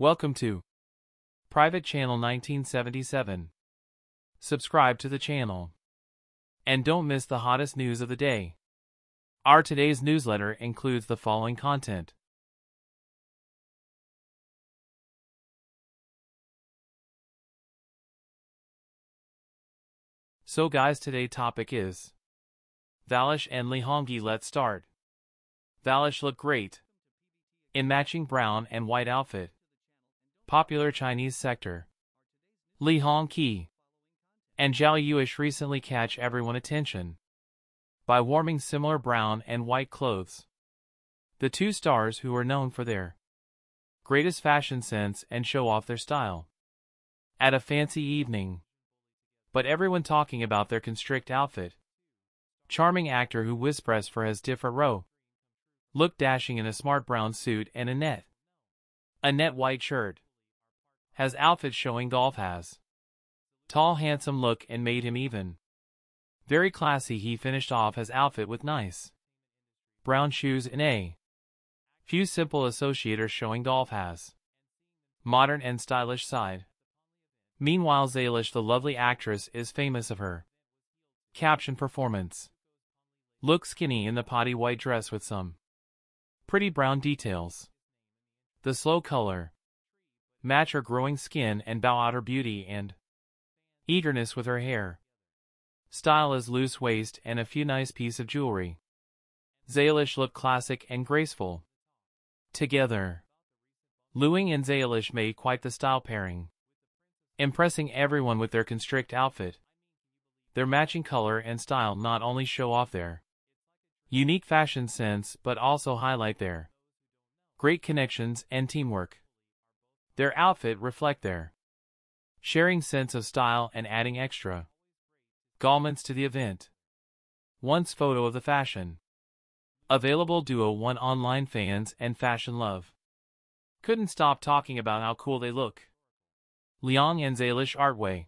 Welcome to Private Channel 1977. Subscribe to the channel. And don't miss the hottest news of the day. Our today's newsletter includes the following content. So guys today topic is Valish and Li Hongyi let's start. Valish look great. In matching brown and white outfit. Popular Chinese sector. Li Hongyi and Zhao Lusi recently catch everyone attention by warming similar brown and white clothes. The two stars who are known for their greatest fashion sense and show off their style. At a fancy evening, but everyone talking about their constrict outfit. Charming actor who whispers for his different row. Look dashing in a smart brown suit and a net. A net white shirt. Has outfit showing golf has. Tall handsome look and made him even. Very classy he finished off his outfit with nice. Brown shoes and a. Few simple associators showing golf has. Modern and stylish side. Meanwhile Zalish the lovely actress is famous of her. Caption performance. Look skinny in the potty white dress with some pretty brown details. The slow color. Match her growing skin and bow out her beauty and eagerness with her hair. Style is loose waist and a few nice piece of jewelry. Zalish look classic and graceful. Together. Luing and Zalish made quite the style pairing impressing everyone with their constrict outfit. Their matching color and style not only show off their unique fashion sense but also highlight their great connections and teamwork. Their outfit reflect their sharing sense of style and adding extra garments to the event. Once photo of the fashion. Available Duo 1 online fans and fashion love. Couldn't stop talking about how cool they look. Liang and Zalish Artway.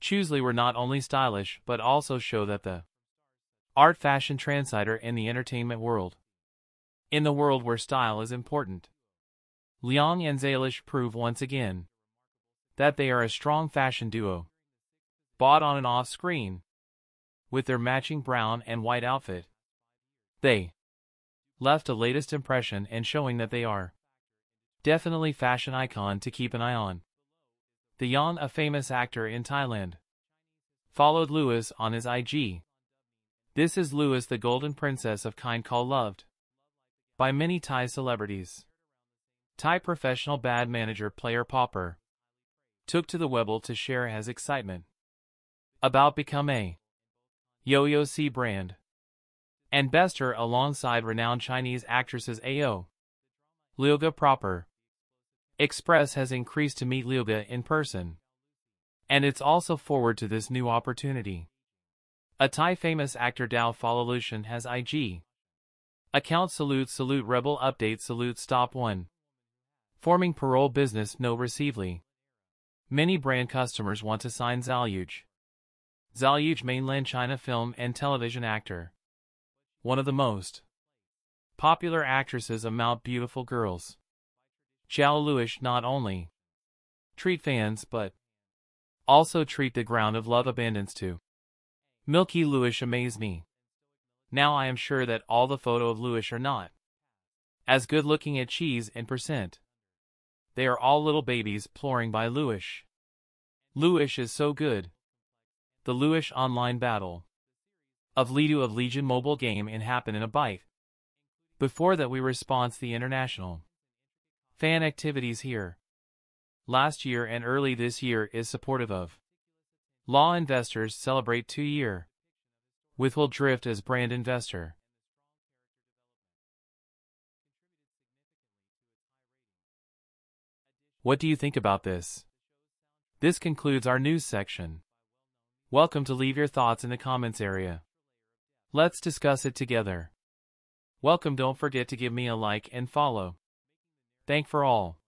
Choosley were not only stylish but also show that the art fashion trendsetter in the entertainment world. In the world where style is important. Liang and Zalish prove once again that they are a strong fashion duo. Bought on and off screen. With their matching brown and white outfit. They left a latest impression and showing that they are definitely fashion icon to keep an eye on. The Yan, a famous actor in Thailand, followed Lewis on his IG. This is Lewis the Golden Princess of Kind Call loved by many Thai celebrities. Thai professional bad manager player Popper took to the Weibo to share his excitement about become a Yo-Yo C brand and Bester alongside renowned Chinese actresses Ao Liuga proper Express has increased to meet Liuga in person. And it's also forward to this new opportunity. A Thai famous actor Dao Falalution has IG. Account salute salute rebel update salute stop 1. Forming parole business no receively. Many brand customers want to sign Zalyuj. Zalyuj mainland China film and television actor. One of the most popular actresses of Mount Beautiful Girls. Zhao Lusi not only treat fans but also treat the ground of love abundance too. Milky Luish amaze me. Now I am sure that all the photo of Luish are not as good looking at cheese and percent. They are all little babies ploring by Luish. Luish is so good. The Luish online battle of Lidu of Legion mobile game and happen in a bite. Before that we response the international Fan activities here. Last year and early this year is supportive of. Law investors celebrate two year. With will drift as brand investor. What do you think about this? This concludes our news section. Welcome to leave your thoughts in the comments area. Let's discuss it together. Welcome don't forget to give me a like and follow. Thank for all.